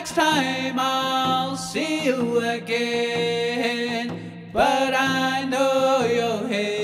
next time I'll see you again. But I know you're here.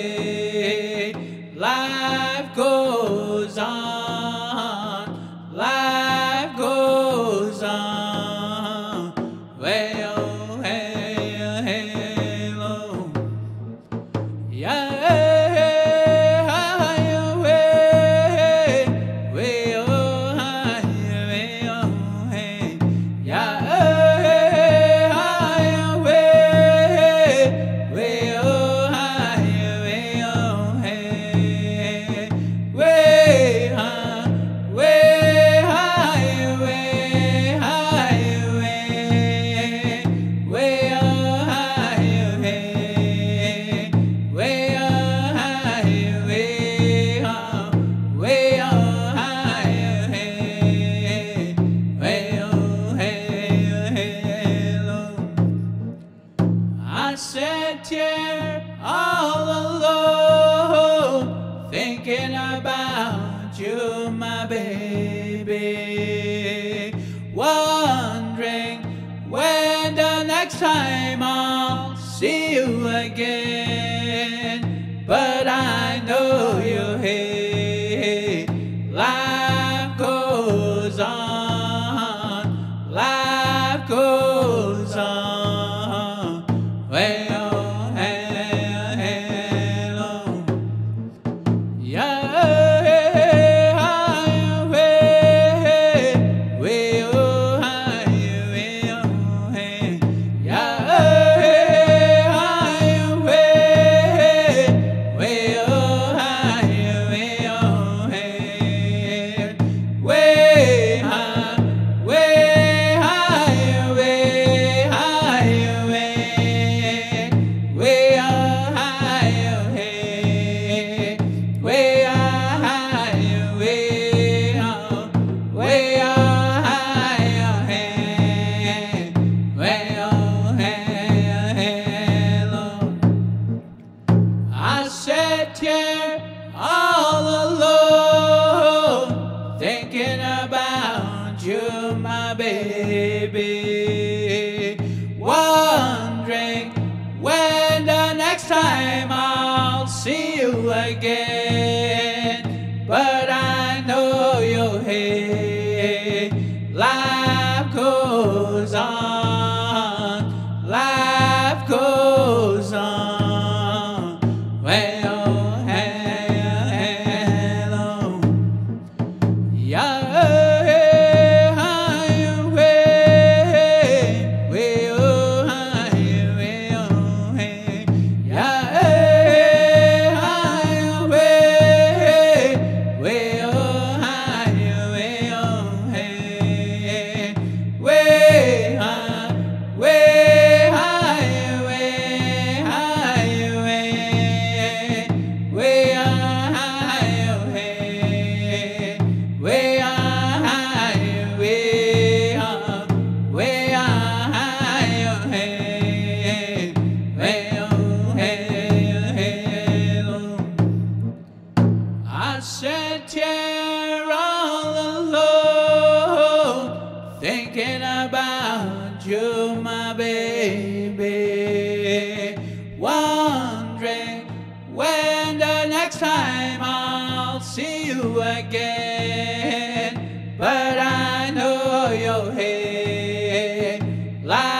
you're my baby. Wondering when the next time I'll see you again. But I know you're here. Life goes on, life goes baby. wondering when the next time I'll see you again. But I know you're here. Like and tear all alone, thinking about you, my baby. Wondering when the next time I'll see you again, but I know you're here. Like